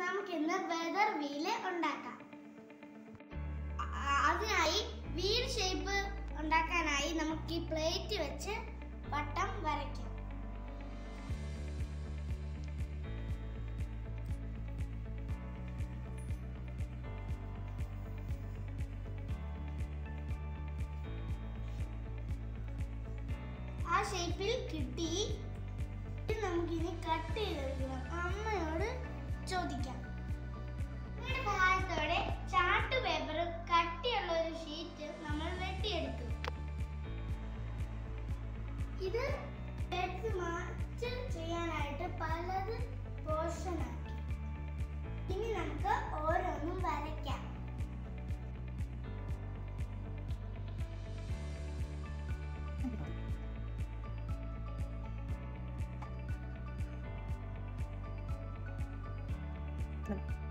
നമുക്ക് ഇന്ന് weather wheel ഉണ്ടാക്കാം അതിനായി വീൽ ഷേപ്പ് ഉണ്ടാക്കാനായി നമുക്ക് ഈ പ്ലേറ്റ് വെച്ച് വട്ടം വരയ്ക്കാം. ആ ഷേപ്പിൽ കിട്ടി. നമുക്കിനി കട്ട് ചെയ്തെടുക്കണം. അമ്മയോട് ഇനി നമുക്ക് ഓരോന്നും വരയ്ക്കാം. ഈ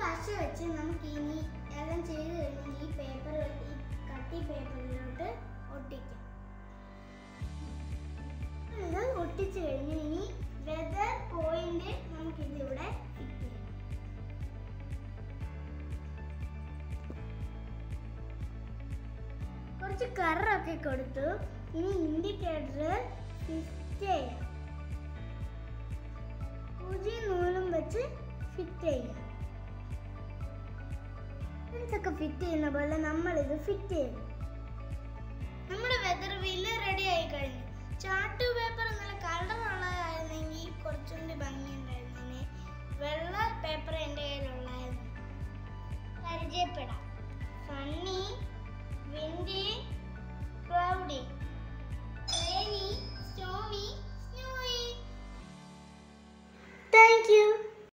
പശ വെച്ച് നമുക്ക് ഇനി എല്ലാം ചെയ്ത് കഴിഞ്ഞാൽ ഈ പേപ്പർ ഈ കട്ടി പേപ്പറിലോട്ട് ഒട്ടിക്കാം. ഇത് ഒട്ടിച്ചു കഴിഞ്ഞ് ഇനി വെതർ പോയിന്റ് നമുക്ക് ഇതിവിടെ ഫിറ്റ് കുറച്ച് കറൊക്കെ കൊടുത്തു. ഇനി ഇൻഡിക്കേറ്റർ ഫിറ്റ് ചെയ്യാം. പൂജ്യം നൂലും വെച്ച് ഫിറ്റ് ചെയ്യാം. ഒക്കെ ഫിറ്റ് ചെയ്യുന്ന പോലെ നമ്മൾ ഇത് ഫിറ്റ് ചെയ്യണം നമ്മുടെ വെതർ വീൽ റെഡി ആയി കഴിഞ്ഞു. ചാർട്ട് പേപ്പർ നല്ല കളറുള്ളതായിരുന്നെങ്കിൽ കുറച്ചുകൂടി ഭംഗിയുണ്ടായിരുന്നേ വെള്ള പേപ്പർ എന്റെ കയ്യിലുള്ളായിരുന്നു പരിചയപ്പെടാം. സണ്ണി വിൻഡി